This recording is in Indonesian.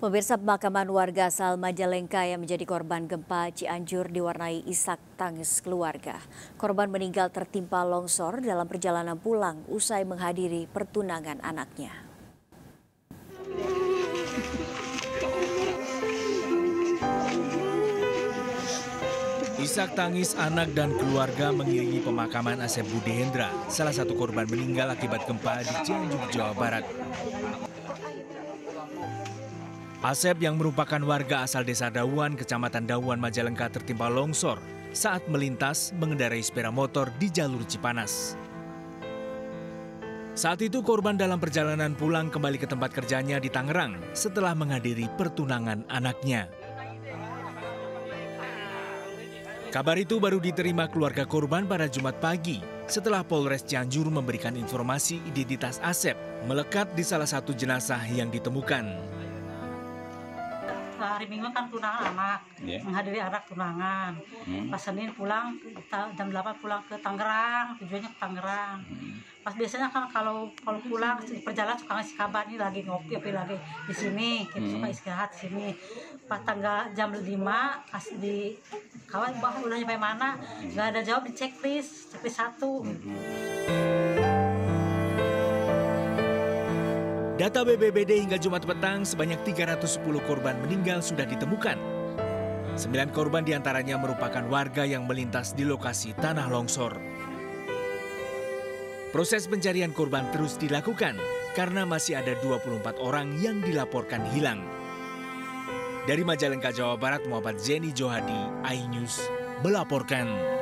Pemirsa pemakaman warga asal Majalengka yang menjadi korban gempa Cianjur diwarnai isak tangis keluarga. Korban meninggal tertimpa longsor dalam perjalanan pulang usai menghadiri pertunangan anaknya. Isak tangis anak dan keluarga mengiringi pemakaman Asep Budi Hendra, salah satu korban meninggal akibat gempa di Cianjur, Jawa Barat. Asep yang merupakan warga asal desa Dawan, kecamatan Dawan, Majalengka tertimpa longsor saat melintas mengendarai sepeda motor di jalur Cipanas. Saat itu korban dalam perjalanan pulang kembali ke tempat kerjanya di Tangerang setelah menghadiri pertunangan anaknya. Kabar itu baru diterima keluarga korban pada Jumat pagi setelah Polres Cianjur memberikan informasi identitas Asep melekat di salah satu jenazah yang ditemukan hari Minggu kan tunangan anak, yeah. menghadiri anak tunangan. Hmm. Pas Senin pulang jam 8 pulang ke Tangerang, tujuannya ke Tangerang. Hmm. Pas biasanya kan kalau kalau pulang perjalanan suka ngasih kabar nih lagi ngopi apa lagi di sini, kita hmm. suka istirahat di sini. Pas tanggal jam 5 pas di kawan bah udah nyampe mana, nggak ada jawab di checklist, checklist satu. Hmm. Data BBBD hingga Jumat petang sebanyak 310 korban meninggal sudah ditemukan. Sembilan korban di antaranya merupakan warga yang melintas di lokasi tanah longsor. Proses pencarian korban terus dilakukan karena masih ada 24 orang yang dilaporkan hilang. Dari Majalengka, Jawa Barat, Muhammad Zeni Johadi, iNews melaporkan.